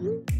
hmm